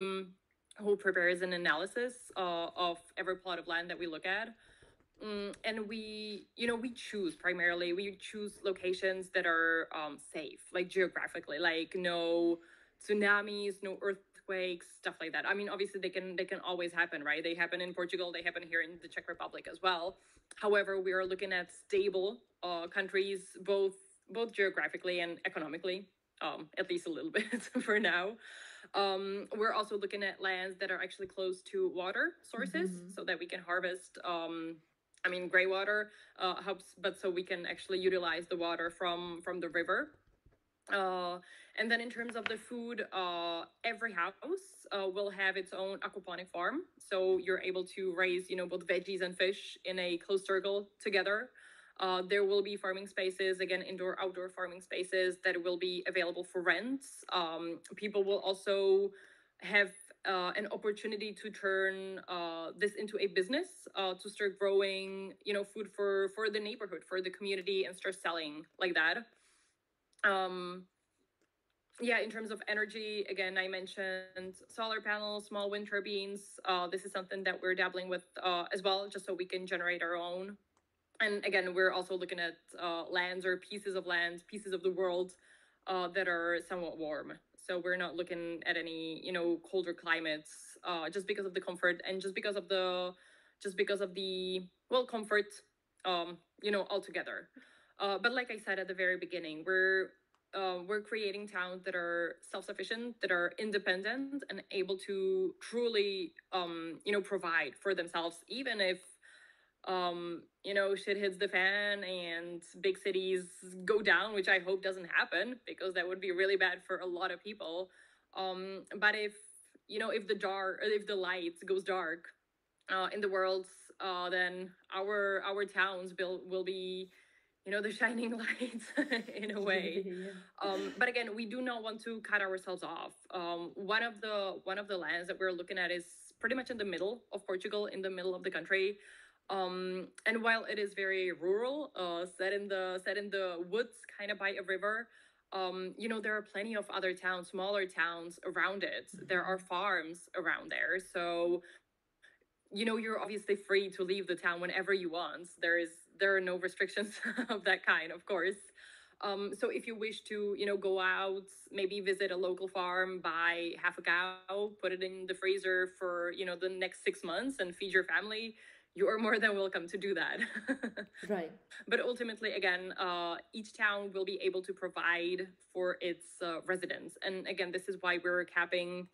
who prepares an analysis uh, of every plot of land that we look at. Mm, and we, you know, we choose primarily, we choose locations that are um, safe, like geographically, like no tsunamis, no earthquakes, stuff like that. I mean, obviously they can they can always happen, right? They happen in Portugal, they happen here in the Czech Republic as well. However, we are looking at stable uh, countries, both both geographically and economically, um, at least a little bit for now. Um, we're also looking at lands that are actually close to water sources mm-hmm. so that we can harvest. Um, I mean, gray water uh, helps, but so we can actually utilize the water from from the river. Uh, and then in terms of the food, uh, every house uh, will have its own aquaponic farm. So you're able to raise, you know, both veggies and fish in a closed circle together. Uh, there will be farming spaces, again, indoor, outdoor farming spaces that will be available for rent. Um, people will also have uh, an opportunity to turn uh, this into a business, uh, to start growing, you know, food for for the neighborhood, for the community, and start selling like that. Um, yeah, in terms of energy, again, I mentioned solar panels, small wind turbines. Uh, this is something that we're dabbling with uh, as well, just so we can generate our own and again, we're also looking at uh, lands or pieces of land, pieces of the world uh, that are somewhat warm. So we're not looking at any, you know, colder climates uh, just because of the comfort and just because of the, just because of the well comfort, um, you know, altogether. Uh, but like I said at the very beginning, we're uh, we're creating towns that are self-sufficient, that are independent, and able to truly, um, you know, provide for themselves, even if um, you know, shit hits the fan and big cities go down, which I hope doesn't happen because that would be really bad for a lot of people. Um, but if you know, if the dark, if the light goes dark uh, in the world, uh, then our our towns will will be, you know, the shining lights in a way. yeah. um, but again, we do not want to cut ourselves off. Um, one of the one of the lands that we're looking at is pretty much in the middle of Portugal, in the middle of the country. Um, and while it is very rural, uh, set in the set in the woods, kind of by a river, um, you know there are plenty of other towns, smaller towns around it. Mm-hmm. There are farms around there, so you know you're obviously free to leave the town whenever you want. There is there are no restrictions of that kind, of course. Um, so if you wish to, you know, go out, maybe visit a local farm, buy half a cow, put it in the freezer for, you know, the next six months and feed your family, you are more than welcome to do that. right. But ultimately, again, uh, each town will be able to provide for its uh, residents. And again, this is why we're capping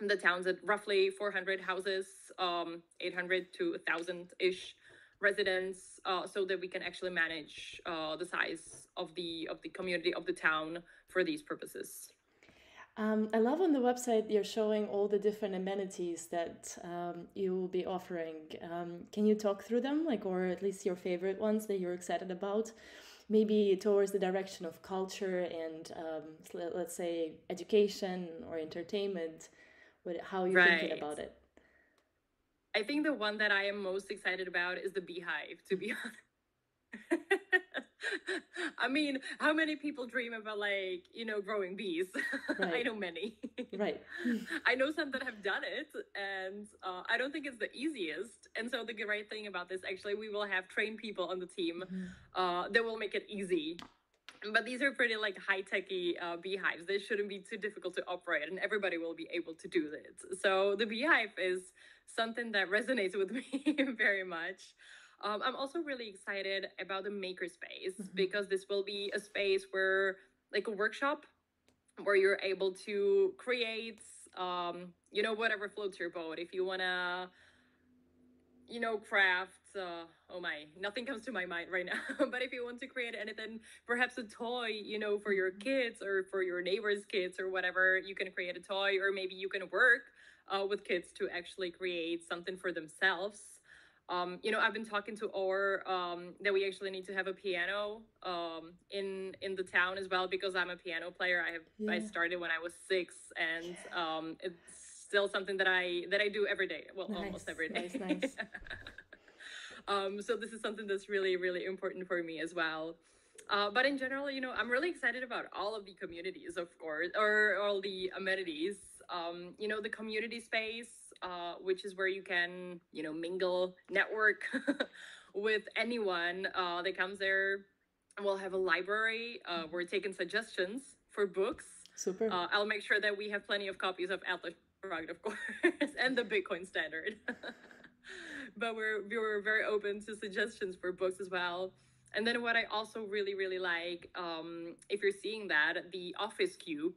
the towns at roughly 400 houses, um, 800 to 1,000 ish residents, uh, so that we can actually manage uh, the size of the of the community of the town for these purposes. Um, I love on the website you're showing all the different amenities that um, you will be offering. Um, can you talk through them, like, or at least your favorite ones that you're excited about? Maybe towards the direction of culture and um, let's say education or entertainment. What, how are you right. thinking about it? I think the one that I am most excited about is the beehive. To be honest. I mean, how many people dream about like, you know, growing bees? Right. I know many. right. I know some that have done it and uh, I don't think it's the easiest. And so the great thing about this, actually, we will have trained people on the team mm-hmm. uh, that will make it easy. But these are pretty like high techy uh, beehives. They shouldn't be too difficult to operate, and everybody will be able to do it. So the beehive is something that resonates with me very much. Um, I'm also really excited about the makerspace mm-hmm. because this will be a space where, like a workshop, where you're able to create, um, you know, whatever floats your boat. If you wanna, you know, craft. Uh, oh my, nothing comes to my mind right now. but if you want to create anything, perhaps a toy, you know, for your mm-hmm. kids or for your neighbors' kids or whatever, you can create a toy, or maybe you can work uh, with kids to actually create something for themselves um, you know, I've been talking to Or um, that we actually need to have a piano um, in in the town as well because I'm a piano player. I have yeah. I started when I was six, and um, it's still something that I that I do every day. Well, nice. almost every day. Nice, nice. um, so this is something that's really really important for me as well. Uh, but in general, you know, I'm really excited about all of the communities, of course, or all the amenities um, you know, the community space, uh, which is where you can, you know, mingle, network with anyone uh, that comes there. We'll have a library. Uh, we're taking suggestions for books. Super. Uh, I'll make sure that we have plenty of copies of Atlas Shrugged, of course, and the Bitcoin Standard. but we're we were very open to suggestions for books as well. And then what I also really really like, um, if you're seeing that, the Office Cube,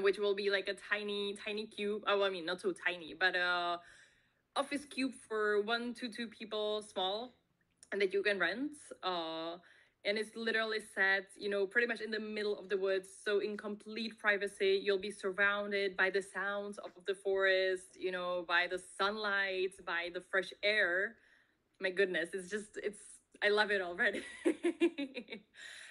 which will be like a tiny tiny cube. Oh, I mean not so tiny, but a office cube for one to two people, small, and that you can rent. Uh, and it's literally set you know pretty much in the middle of the woods so in complete privacy you'll be surrounded by the sounds of the forest you know by the sunlight by the fresh air my goodness it's just it's i love it already.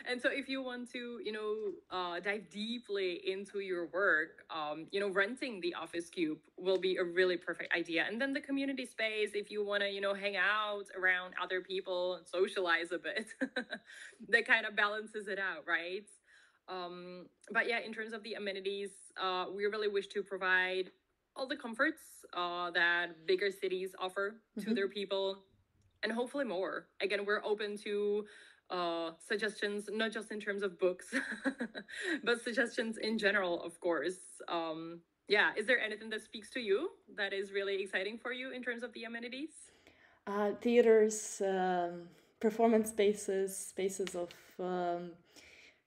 And so if you want to you know uh, dive deeply into your work um, you know renting the office cube will be a really perfect idea. And then the community space if you want to you know hang out around other people and socialize a bit that kind of balances it out right? Um, but yeah in terms of the amenities uh, we really wish to provide all the comforts uh, that bigger cities offer to Mhm. their people and hopefully more again we're open to uh, suggestions, not just in terms of books, but suggestions in general, of course. Um, yeah, is there anything that speaks to you that is really exciting for you in terms of the amenities? Uh, theaters, um, performance spaces, spaces of um,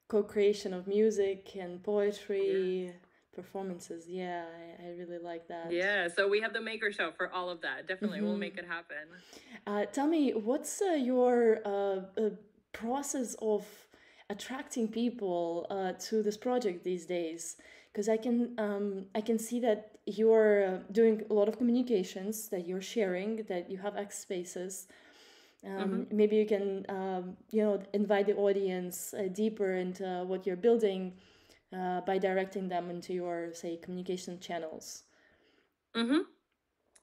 co-creation of music and poetry, performances. Yeah, I, I really like that. Yeah, so we have the maker show for all of that. Definitely, we'll make it happen. Uh, tell me, what's uh, your uh, uh, process of attracting people uh, to this project these days? Because I can um, I can see that you're uh, doing a lot of communications, that you're sharing, that you have X spaces. Um, Maybe you can um, you know invite the audience uh, deeper into what you're building uh, by directing them into your say communication channels. Mm-hmm.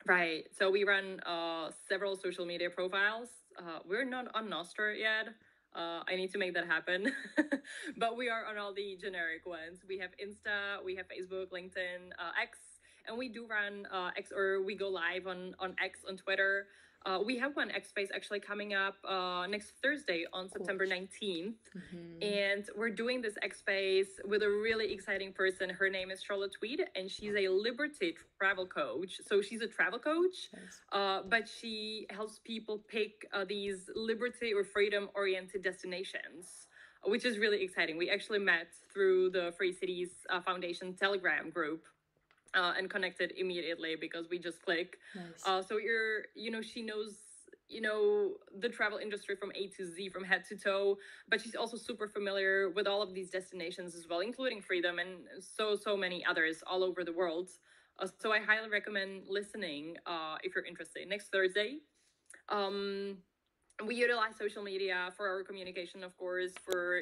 Right. So we run uh, several social media profiles. Uh, we're not on Nostr yet. Uh, I need to make that happen. but we are on all the generic ones. We have Insta, we have Facebook, LinkedIn, uh, X, and we do run uh, X or we go live on, on X on Twitter. Uh, we have one X Space actually coming up uh, next Thursday on September 19th. And we're doing this X Space with a really exciting person. Her name is Charlotte Tweed, and she's a Liberty travel coach. So she's a travel coach, Nice. uh, but she helps people pick uh, these liberty or freedom oriented destinations, which is really exciting. We actually met through the Free Cities uh, Foundation Telegram group. Uh, and connected immediately because we just click. Nice. Uh, so you're, you know, she knows, you know, the travel industry from A to Z, from head to toe, but she's also super familiar with all of these destinations as well, including Freedom and so, so many others all over the world. Uh, so I highly recommend listening uh, if you're interested. Next Thursday, um, we utilize social media for our communication, of course, for